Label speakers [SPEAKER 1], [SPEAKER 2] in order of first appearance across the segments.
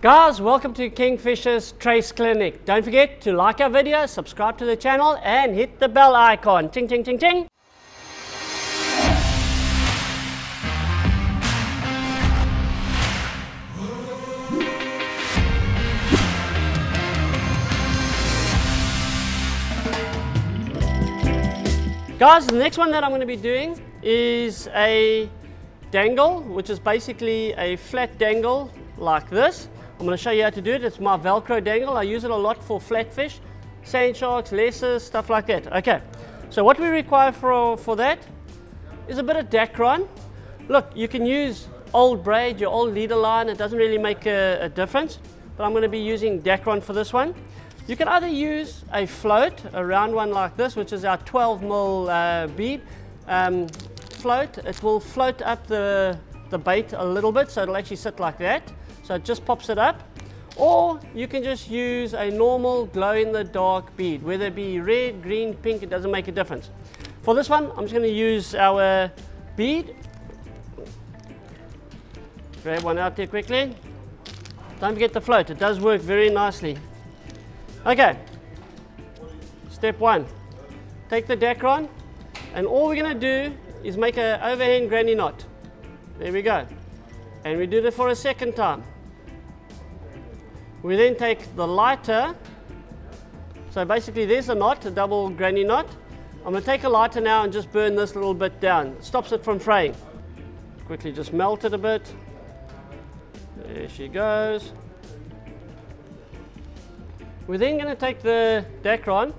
[SPEAKER 1] Guys, welcome to Kingfisher's Trace Clinic. Don't forget to like our video, subscribe to the channel and hit the bell icon. Ting, ting, ting, ting. Guys, the next one that I'm going to be doing is a dangle, which is basically a flat dangle like this. I'm going to show you how to do it. It's my Velcro dangle. I use it a lot for flatfish, sand sharks, lessers, stuff like that. Okay, so what we require for, for that is a bit of Dacron. Look, you can use old braid, your old leader line. It doesn't really make a, a difference, but I'm going to be using Dacron for this one. You can either use a float, a round one like this, which is our 12 mil uh, bead um, float. It will float up the, the bait a little bit, so it'll actually sit like that. So it just pops it up. Or you can just use a normal glow-in-the-dark bead, whether it be red, green, pink, it doesn't make a difference. For this one, I'm just going to use our bead. Grab one out there quickly. Don't forget the float, it does work very nicely. Okay, step one, take the Dacron and all we're going to do is make an overhand granny knot. There we go. And we do it for a second time. We then take the lighter. So basically there's a knot, a double granny knot. I'm going to take a lighter now and just burn this little bit down. It stops it from fraying. Quickly just melt it a bit. There she goes. We're then going to take the Dacron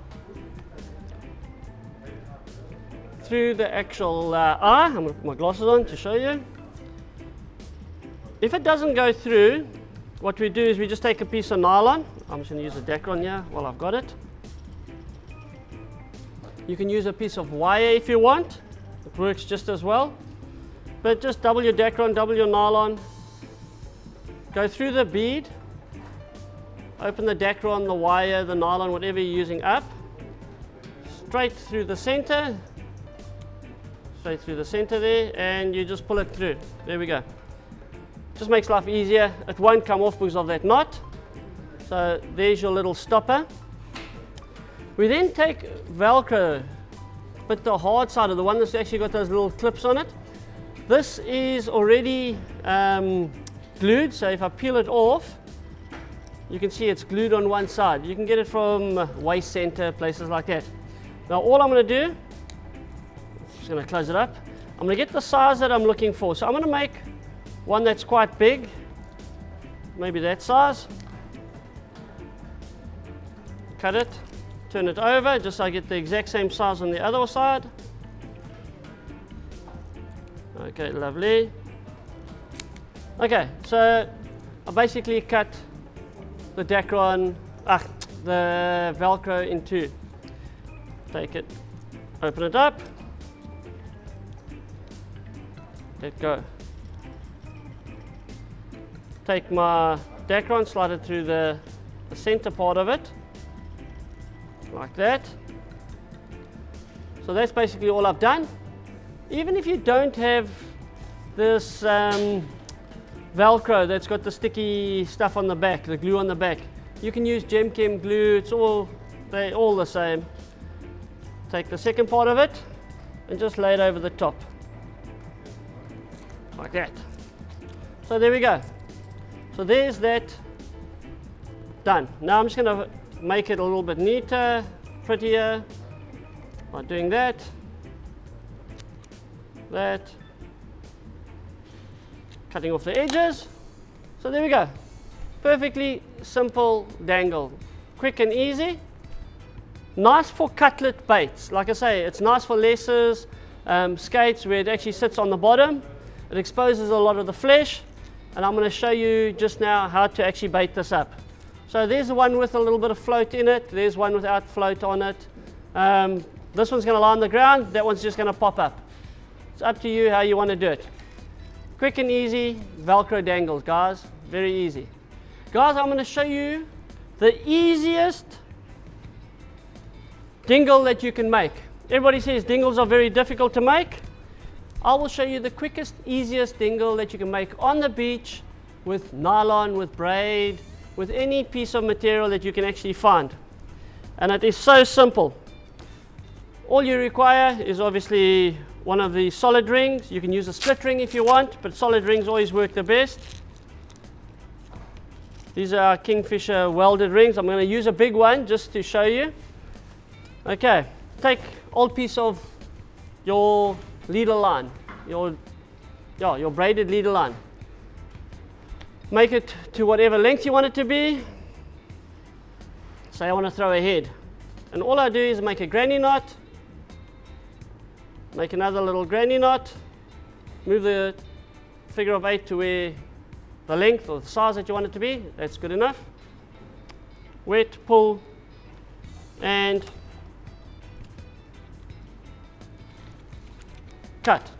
[SPEAKER 1] through the actual uh, eye. I'm going to put my glasses on to show you. If it doesn't go through, what we do is we just take a piece of nylon. I'm just going to use a Dacron here while I've got it. You can use a piece of wire if you want. It works just as well. But just double your Dacron, double your nylon. Go through the bead Open the Dacron, the wire, the nylon, whatever you're using up. Straight through the center. Straight through the center there and you just pull it through. There we go. Just makes life easier. It won't come off because of that knot. So there's your little stopper. We then take Velcro, but the hard side of the one that's actually got those little clips on it. This is already um, glued, so if I peel it off, you can see it's glued on one side. You can get it from waste center, places like that. Now all I'm going to do, I'm just going to close it up. I'm going to get the size that I'm looking for. So I'm going to make one that's quite big, maybe that size. Cut it, turn it over, just so I get the exact same size on the other side. Okay, lovely. Okay, so I basically cut the Dacron, ah, the Velcro in two. Take it, open it up, let go. Take my Dacron, slide it through the, the center part of it, like that. So that's basically all I've done. Even if you don't have this um, Velcro that's got the sticky stuff on the back, the glue on the back. You can use Genkem glue, it's all, they're all the same. Take the second part of it and just lay it over the top. Like that. So there we go. So there's that done. Now I'm just going to make it a little bit neater, prettier by doing that, that, cutting off the edges. So there we go. Perfectly simple dangle. Quick and easy. Nice for cutlet baits. Like I say, it's nice for lessers, um, skates where it actually sits on the bottom. It exposes a lot of the flesh. And I'm going to show you just now how to actually bait this up. So there's the one with a little bit of float in it. There's one without float on it. Um, this one's going to lie on the ground. That one's just going to pop up. It's up to you how you want to do it. Quick and easy Velcro dangles, guys. Very easy. Guys, I'm going to show you the easiest dingle that you can make. Everybody says dingles are very difficult to make. I will show you the quickest, easiest dingle that you can make on the beach with nylon, with braid, with any piece of material that you can actually find. And it is so simple. All you require is obviously one of the solid rings. You can use a split ring if you want, but solid rings always work the best. These are Kingfisher welded rings. I'm going to use a big one just to show you. Okay, take old piece of your leader line, your, yeah, your braided leader line. Make it to whatever length you want it to be. Say I want to throw a head. And all I do is make a granny knot, make another little granny knot, move the figure of eight to where the length or the size that you want it to be. That's good enough. Wet, pull, and cut.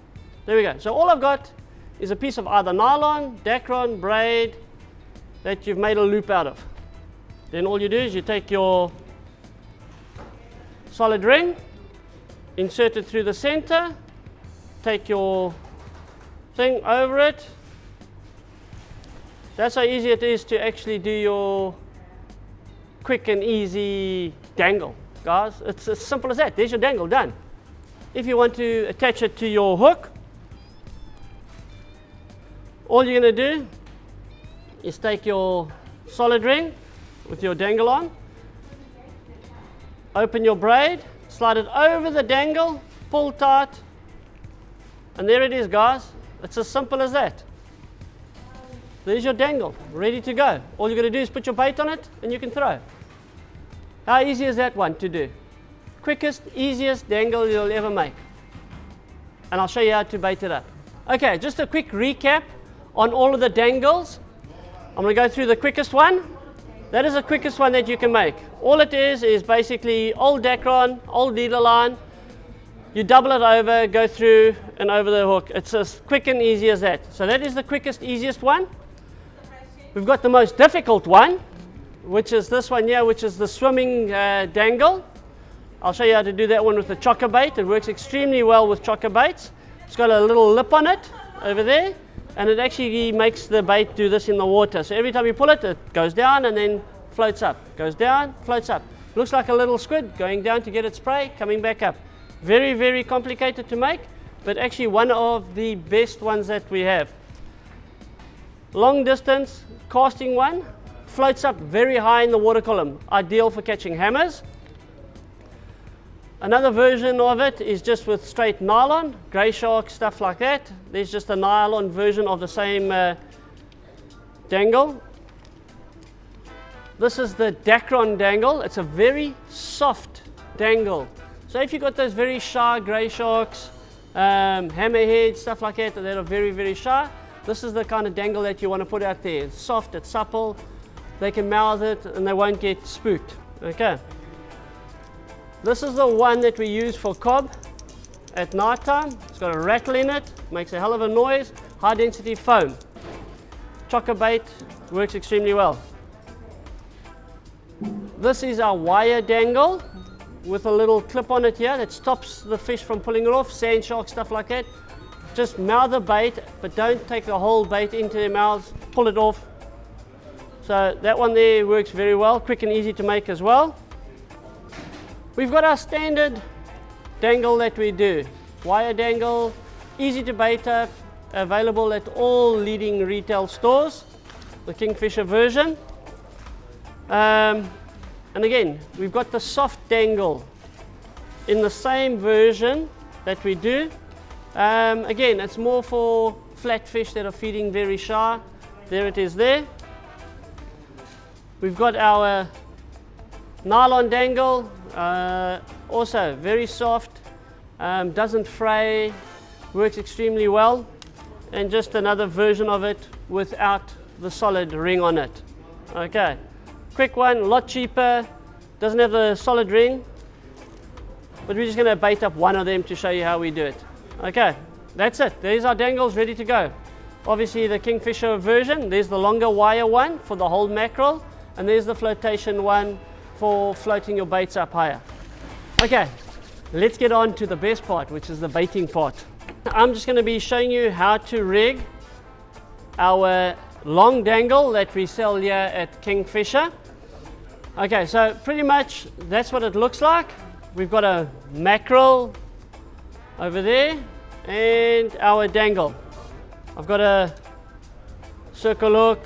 [SPEAKER 1] There we go. So all I've got is a piece of either nylon, Dacron, braid that you've made a loop out of. Then all you do is you take your solid ring, insert it through the center, take your thing over it. That's how easy it is to actually do your quick and easy dangle, guys. It's as simple as that. There's your dangle, done. If you want to attach it to your hook, all you're going to do is take your solid ring with your dangle on, open your braid, slide it over the dangle, pull tight, and there it is guys. It's as simple as that. There's your dangle, ready to go. All you're going to do is put your bait on it and you can throw. How easy is that one to do? Quickest, easiest dangle you'll ever make. And I'll show you how to bait it up. Okay, just a quick recap on all of the dangles. I'm going to go through the quickest one. That is the quickest one that you can make. All it is is basically old Dacron, old leader line. You double it over, go through and over the hook. It's as quick and easy as that. So that is the quickest, easiest one. We've got the most difficult one, which is this one here, which is the swimming uh, dangle. I'll show you how to do that one with the chokka bait. It works extremely well with chokka baits. It's got a little lip on it over there and it actually makes the bait do this in the water. So every time you pull it, it goes down and then floats up. Goes down, floats up. Looks like a little squid going down to get its prey, coming back up. Very, very complicated to make, but actually one of the best ones that we have. Long distance casting one, floats up very high in the water column, ideal for catching hammers. Another version of it is just with straight nylon, grey shark, stuff like that. There's just a nylon version of the same uh, dangle. This is the Dacron dangle. It's a very soft dangle. So if you've got those very shy grey sharks, um, hammerheads, stuff like that, that are very, very shy, this is the kind of dangle that you want to put out there. It's soft, it's supple, they can mouth it and they won't get spooked. Okay. This is the one that we use for cob at night time. It's got a rattle in it, makes a hell of a noise, high density foam. Chokka bait works extremely well. This is our wire dangle with a little clip on it here that stops the fish from pulling it off, sand shark, stuff like that. Just mouth the bait, but don't take the whole bait into their mouths, pull it off. So that one there works very well, quick and easy to make as well. We've got our standard dangle that we do. Wire dangle, easy to bait up, available at all leading retail stores, the Kingfisher version. Um, and again, we've got the soft dangle in the same version that we do. Um, again, it's more for flat fish that are feeding very shy. There it is there. We've got our nylon dangle, uh, also very soft, um, doesn't fray, works extremely well. And just another version of it without the solid ring on it. Okay, quick one, a lot cheaper, doesn't have the solid ring, but we're just gonna bait up one of them to show you how we do it. Okay, that's it. There's our dangles ready to go. Obviously the Kingfisher version, there's the longer wire one for the whole mackerel, and there's the flotation one for floating your baits up higher. Okay, let's get on to the best part, which is the baiting part. I'm just going to be showing you how to rig our long dangle that we sell here at Kingfisher. Okay, so pretty much that's what it looks like. We've got a mackerel over there and our dangle. I've got a circle hook,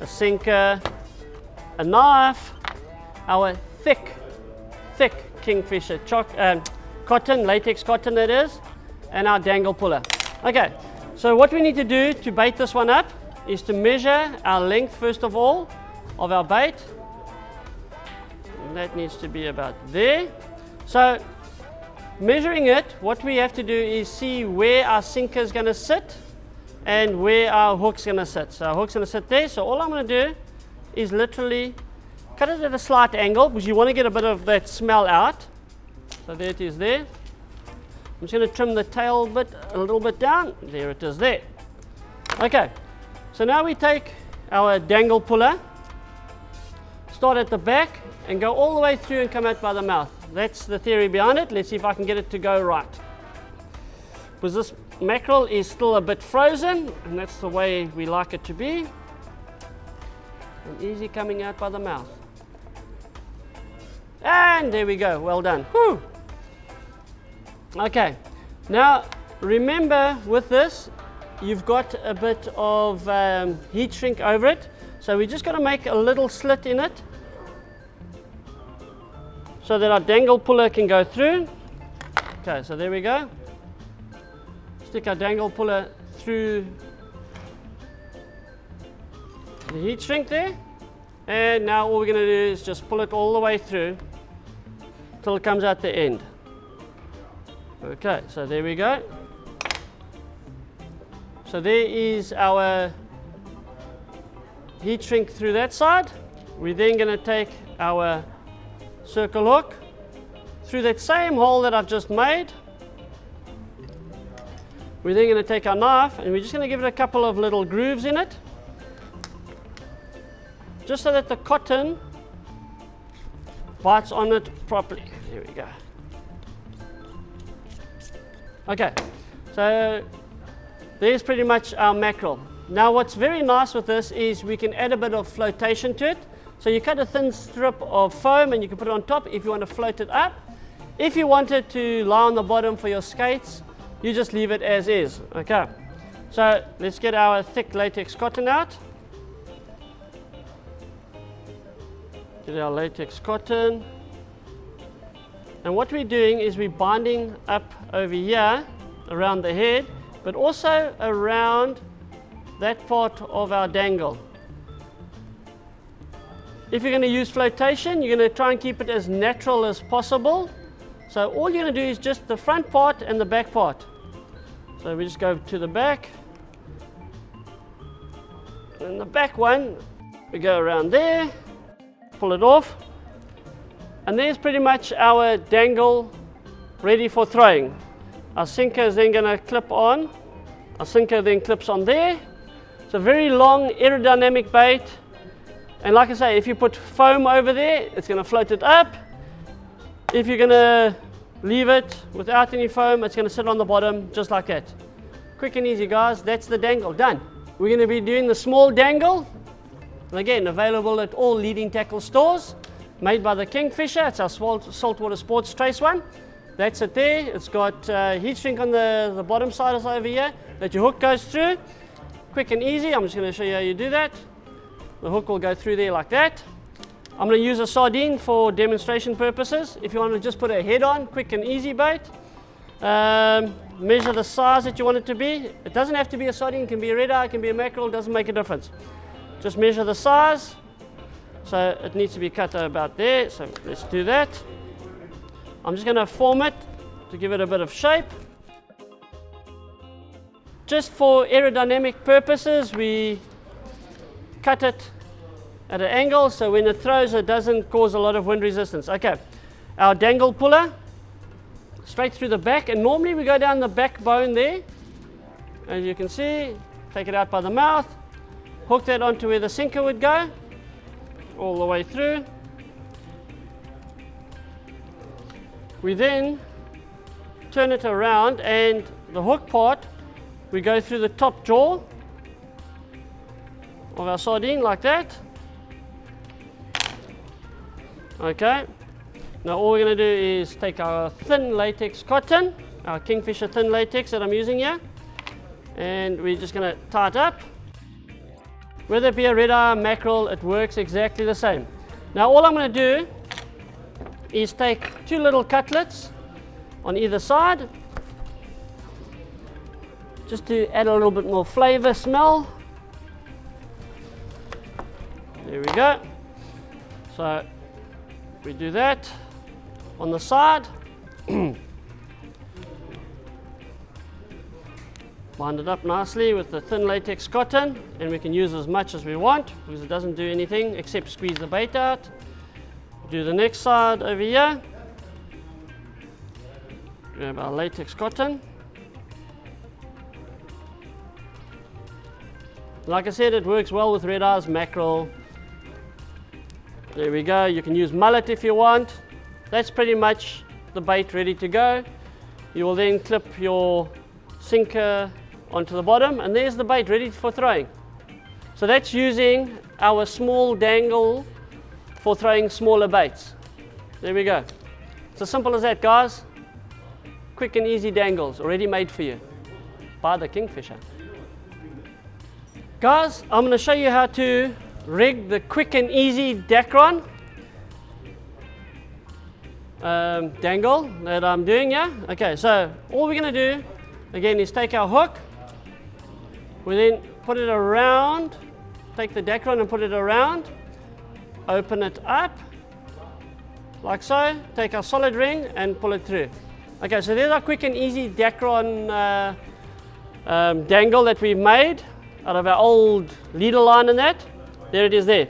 [SPEAKER 1] a sinker, a knife, our thick, thick kingfisher um, cotton, latex cotton that is, and our dangle puller. Okay, so what we need to do to bait this one up is to measure our length first of all of our bait. That needs to be about there. So measuring it, what we have to do is see where our sinker is going to sit and where our hook's going to sit. So our hook's going to sit there. So all I'm going to do is literally cut it at a slight angle because you want to get a bit of that smell out. So there it is there. I'm just going to trim the tail bit a little bit down. There it is there. Okay, so now we take our dangle puller, start at the back and go all the way through and come out by the mouth. That's the theory behind it. Let's see if I can get it to go right. Because this mackerel is still a bit frozen and that's the way we like it to be. And easy coming out by the mouth. And there we go, well done. Whew. Okay, now remember with this, you've got a bit of um, heat shrink over it. So we're just gonna make a little slit in it so that our dangle puller can go through. Okay, so there we go. Stick our dangle puller through the heat shrink there. And now all we're going to do is just pull it all the way through till it comes out the end. Okay, so there we go. So there is our heat shrink through that side. We're then going to take our circle hook through that same hole that I've just made. We're then going to take our knife and we're just going to give it a couple of little grooves in it just so that the cotton bites on it properly. There we go. Okay, so there's pretty much our mackerel. Now what's very nice with this is we can add a bit of flotation to it. So you cut a thin strip of foam and you can put it on top if you want to float it up. If you want it to lie on the bottom for your skates, you just leave it as is. Okay, so let's get our thick latex cotton out. Get our latex cotton. And what we're doing is we're binding up over here around the head, but also around that part of our dangle. If you're going to use flotation, you're going to try and keep it as natural as possible. So all you're going to do is just the front part and the back part. So we just go to the back. And the back one, we go around there, pull it off. And there's pretty much our dangle ready for throwing. Our sinker is then going to clip on. Our sinker then clips on there. It's a very long aerodynamic bait. And like I say, if you put foam over there, it's going to float it up. If you're going to leave it without any foam, it's going to sit on the bottom just like that. Quick and easy, guys. That's the dangle. Done. We're going to be doing the small dangle. Again, available at all leading tackle stores made by the Kingfisher. It's our saltwater sports trace one. That's it there. It's got uh, heat shrink on the, the bottom side over here that your hook goes through. Quick and easy. I'm just going to show you how you do that. The hook will go through there like that. I'm going to use a sardine for demonstration purposes. If you want to just put a head on, quick and easy bait. Um, measure the size that you want it to be. It doesn't have to be a sardine, it can be a red eye, it can be a mackerel, doesn't make a difference. Just measure the size, so it needs to be cut about there. So let's do that. I'm just going to form it to give it a bit of shape. Just for aerodynamic purposes, we cut it at an angle so when it throws it doesn't cause a lot of wind resistance. Okay, our dangle puller, straight through the back and normally we go down the backbone there. As you can see, take it out by the mouth, hook that onto where the sinker would go all the way through. We then turn it around and the hook part, we go through the top jaw of our sardine like that. Okay. Now all we're going to do is take our thin latex cotton, our Kingfisher thin latex that I'm using here, and we're just going to tie it up. Whether it be a red eye mackerel, it works exactly the same. Now all I'm going to do is take two little cutlets on either side just to add a little bit more flavor smell. There we go. So we do that on the side bind it up nicely with the thin latex cotton and we can use as much as we want because it doesn't do anything except squeeze the bait out. Do the next side over here. Grab our latex cotton. Like I said it works well with red eyes mackerel. There we go. You can use mullet if you want. That's pretty much the bait ready to go. You will then clip your sinker onto the bottom and there's the bait ready for throwing. So that's using our small dangle for throwing smaller baits. There we go. It's as simple as that guys. Quick and easy dangles already made for you by the Kingfisher. Guys, I'm going to show you how to rig the quick and easy Dacron um, dangle that I'm doing yeah. Okay, so all we're going to do again is take our hook we then put it around, take the Dacron and put it around, open it up, like so, take our solid ring and pull it through. Okay, so there's our quick and easy Dacron uh, um, dangle that we've made out of our old leader line and that. There it is there.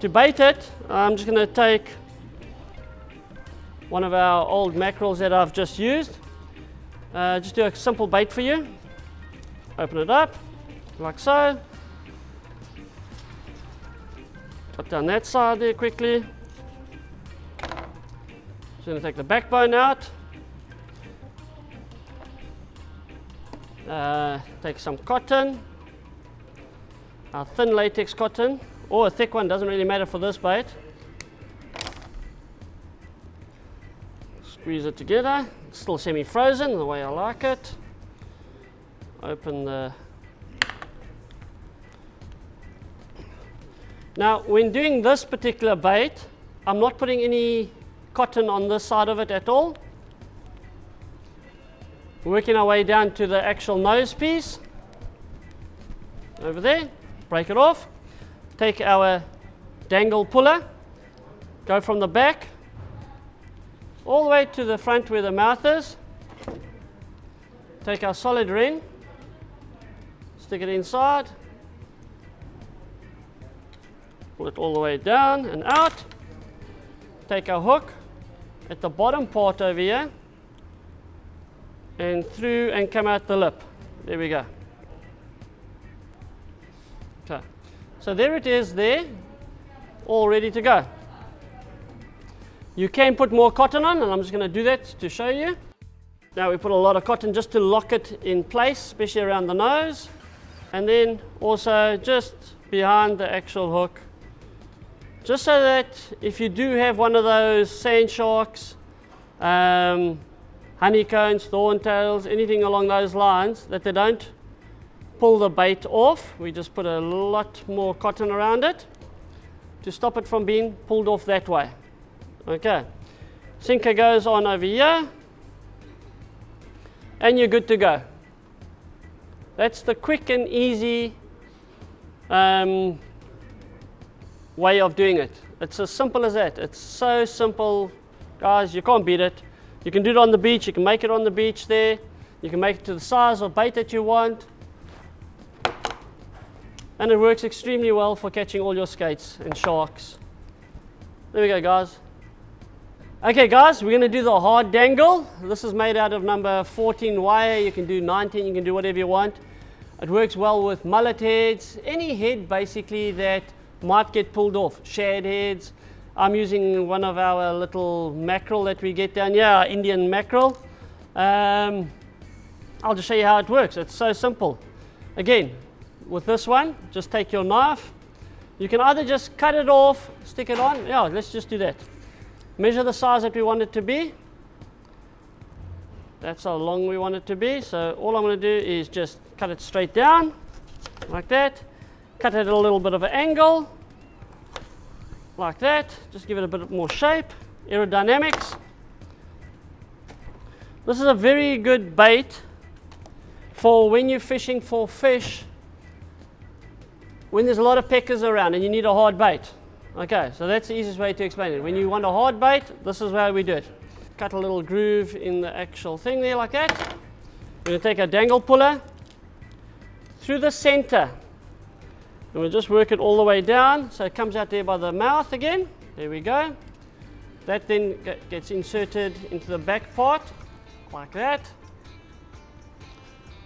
[SPEAKER 1] To bait it, I'm just going to take one of our old mackerels that I've just used. Uh, just do a simple bait for you. Open it up, like so. Cut down that side there quickly. Just to take the backbone out. Uh, take some cotton, a thin latex cotton, or a thick one, doesn't really matter for this bait. Squeeze it together, still semi-frozen the way I like it. Open the Now, when doing this particular bait, I'm not putting any cotton on this side of it at all. Working our way down to the actual nose piece. Over there, break it off. Take our dangle puller, go from the back all the way to the front where the mouth is. Take our solid ring, stick it inside, pull it all the way down and out. Take our hook at the bottom part over here and through and come out the lip. There we go. Okay, so there it is there, all ready to go. You can put more cotton on and I'm just going to do that to show you. Now we put a lot of cotton just to lock it in place, especially around the nose. And then also just behind the actual hook just so that if you do have one of those sand sharks, um, honeycombs, thorntails, anything along those lines, that they don't pull the bait off. We just put a lot more cotton around it to stop it from being pulled off that way. Okay, sinker goes on over here and you're good to go. That's the quick and easy um, way of doing it. It's as simple as that. It's so simple, guys, you can't beat it. You can do it on the beach, you can make it on the beach there. You can make it to the size of bait that you want. And it works extremely well for catching all your skates and sharks. There we go, guys. Okay, guys, we're to do the hard dangle. This is made out of number 14 wire. You can do 19, you can do whatever you want. It works well with mullet heads, any head basically that might get pulled off. Shad heads. I'm using one of our little mackerel that we get down here, Indian mackerel. Um, I'll just show you how it works. It's so simple. Again, with this one, just take your knife. You can either just cut it off, stick it on. Yeah, let's just do that. Measure the size that we want it to be. That's how long we want it to be. So all I'm going to do is just cut it straight down like that. Cut it at a little bit of an angle like that. Just give it a bit more shape. Aerodynamics. This is a very good bait for when you're fishing for fish when there's a lot of peckers around and you need a hard bait. Okay, so that's the easiest way to explain it. When you want a hard bait, this is how we do it. Cut a little groove in the actual thing there like that. We're to take a dangle puller through the center. And we'll just work it all the way down so it comes out there by the mouth again. There we go. That then gets inserted into the back part like that.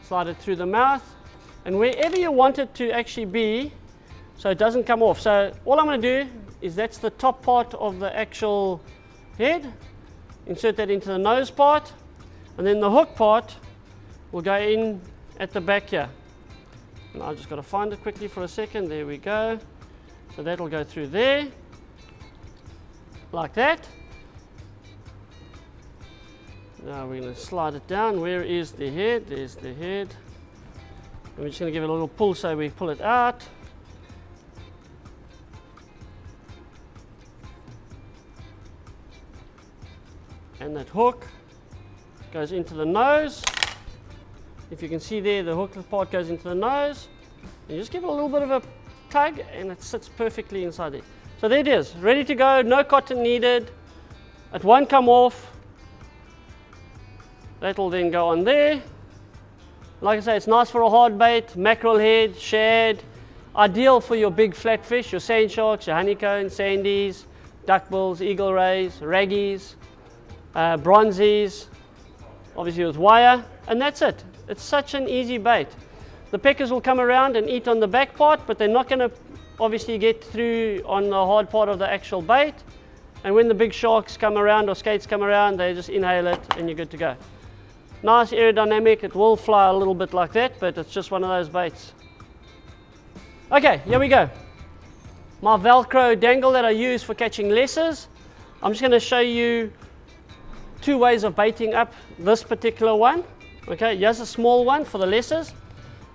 [SPEAKER 1] Slide it through the mouth. And wherever you want it to actually be, so it doesn't come off. So all I'm going to do is that's the top part of the actual head. Insert that into the nose part. And then the hook part will go in at the back here. And I just got to find it quickly for a second. There we go. So that'll go through there. Like that. Now we're going to slide it down. Where is the head? There's the head. We're just going to give it a little pull so we pull it out. and that hook goes into the nose. If you can see there, the hook part goes into the nose. And you just give it a little bit of a tug and it sits perfectly inside there. So there it is, ready to go, no cotton needed. It won't come off. That'll then go on there. Like I say, it's nice for a hard bait, mackerel head, shad. Ideal for your big flatfish, your sand sharks, your honeycomb, sandies, duckbills, eagle rays, raggies uh, bronzies, obviously with wire, and that's it. It's such an easy bait. The peckers will come around and eat on the back part, but they're not going to obviously get through on the hard part of the actual bait. And when the big sharks come around or skates come around, they just inhale it and you're good to go. Nice aerodynamic, it will fly a little bit like that, but it's just one of those baits. Okay, here we go. My Velcro dangle that I use for catching lessers. I'm just going to show you two ways of baiting up this particular one. Okay, here's a small one for the lessers.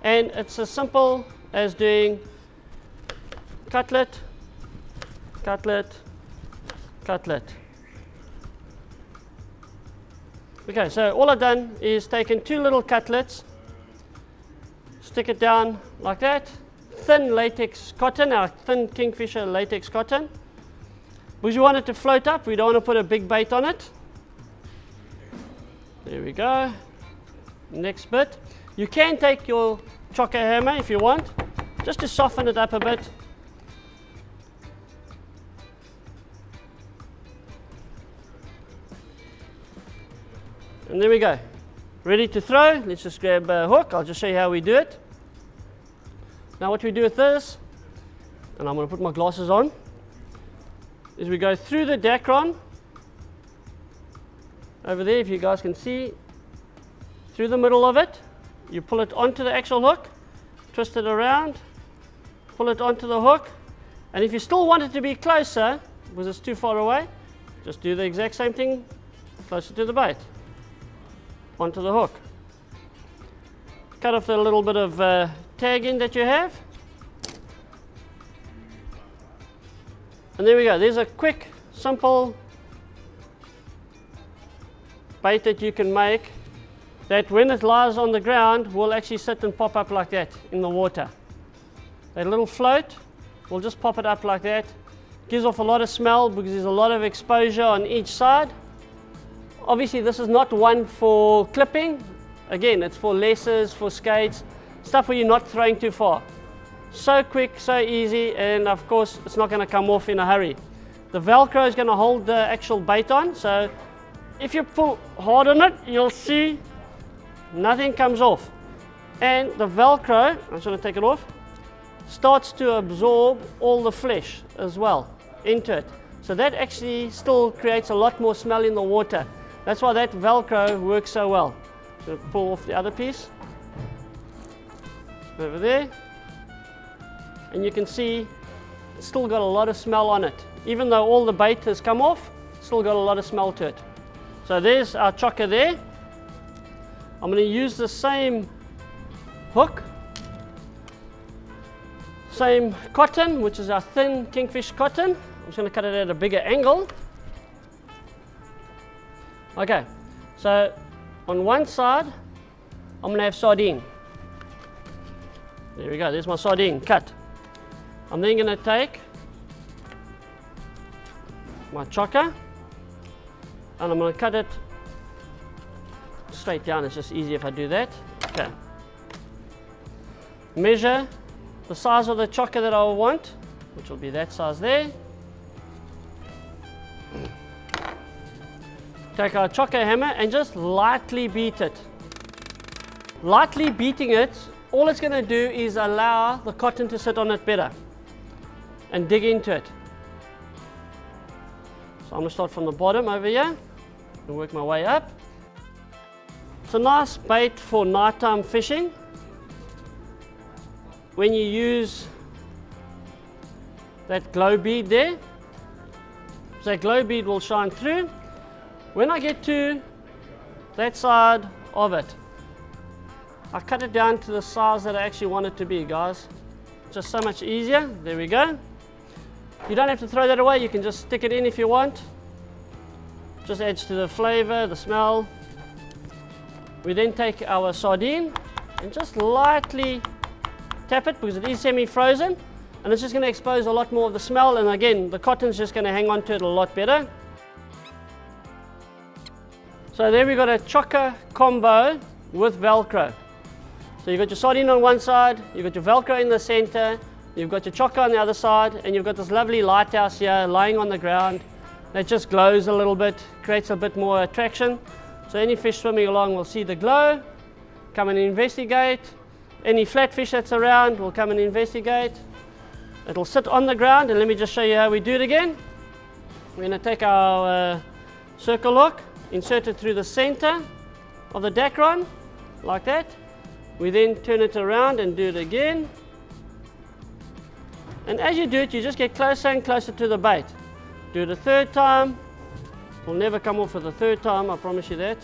[SPEAKER 1] And it's as simple as doing cutlet, cutlet, cutlet. Okay, so all I've done is taken two little cutlets, stick it down like that, thin latex cotton, our thin kingfisher latex cotton. Because we want it to float up, we don't want to put a big bait on it. There we go. Next bit. You can take your chokka hammer if you want, just to soften it up a bit. And there we go. Ready to throw. Let's just grab a hook. I'll just show you how we do it. Now what we do with this, and I'm going to put my glasses on, is we go through the Dacron over there if you guys can see through the middle of it. You pull it onto the actual hook twist it around pull it onto the hook. And if you still want it to be closer because it's too far away just do the exact same thing closer to the bait onto the hook. Cut off the little bit of uh, tagging that you have. And there we go. There's a quick simple bait that you can make that when it lies on the ground will actually sit and pop up like that in the water. That little float will just pop it up like that. Gives off a lot of smell because there's a lot of exposure on each side. Obviously this is not one for clipping. Again, it's for lessers, for skates, stuff where you're not throwing too far. So quick, so easy, and of course it's not going to come off in a hurry. The Velcro is going to hold the actual bait on, so if you pull hard on it, you'll see nothing comes off. And the Velcro, I'm just going to take it off, starts to absorb all the flesh as well into it. So that actually still creates a lot more smell in the water. That's why that Velcro works so well. So pull off the other piece. Over there. and you can see it's still got a lot of smell on it. Even though all the bait has come off, still got a lot of smell to it. So there's our chokka there. I'm going to use the same hook, same cotton, which is our thin kingfish cotton. I'm just going to cut it at a bigger angle. Okay, so on one side, I'm going to have sardine. There we go, there's my sardine cut. I'm then going to take my chokka and I'm going to cut it straight down. It's just easier if I do that. Okay. Measure the size of the chokka that I want, which will be that size there. Take our chokka hammer and just lightly beat it. Lightly beating it, all it's going to do is allow the cotton to sit on it better and dig into it. So I'm to start from the bottom over here and work my way up. It's a nice bait for nighttime fishing. When you use that glow bead there, so that glow bead will shine through. When I get to that side of it, I cut it down to the size that I actually want it to be, guys. Just so much easier. There we go. You don't have to throw that away. You can just stick it in if you want. Just adds to the flavor, the smell. We then take our sardine and just lightly tap it because it is semi-frozen and it's just going to expose a lot more of the smell and again the cotton's just going to hang on to it a lot better. So there we've got a chokka combo with Velcro. So you've got your sardine on one side, you've got your Velcro in the center, you've got your chokka on the other side, and you've got this lovely lighthouse here lying on the ground that just glows a little bit, creates a bit more attraction. So any fish swimming along will see the glow, come and investigate. Any flatfish that's around will come and investigate. It'll sit on the ground, and let me just show you how we do it again. We're going to take our uh, circle hook, insert it through the center of the Dacron, like that. We then turn it around and do it again. And as you do it, you just get closer and closer to the bait. Do it a third time. Will never come off for the third time, I promise you that.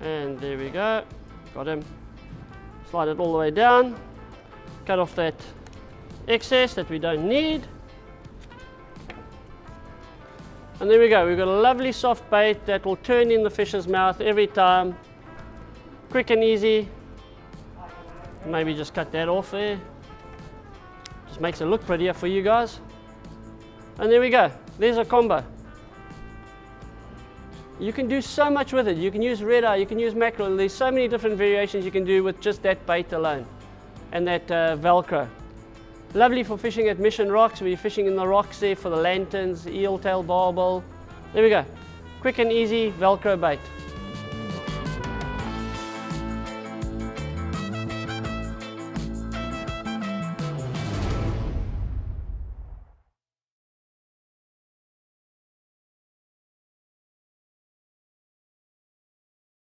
[SPEAKER 1] And there we go. Got him. Slide it all the way down. Cut off that excess that we don't need. And there we go, we've got a lovely soft bait that will turn in the fish's mouth every time. Quick and easy. Maybe just cut that off there. Just makes it look prettier for you guys. And there we go, there's a combo. You can do so much with it. You can use red eye, you can use mackerel. There's so many different variations you can do with just that bait alone and that uh, Velcro. Lovely for fishing at Mission Rocks, where you're fishing in the rocks there for the lanterns, eel tail barbel. There we go. Quick and easy Velcro bait.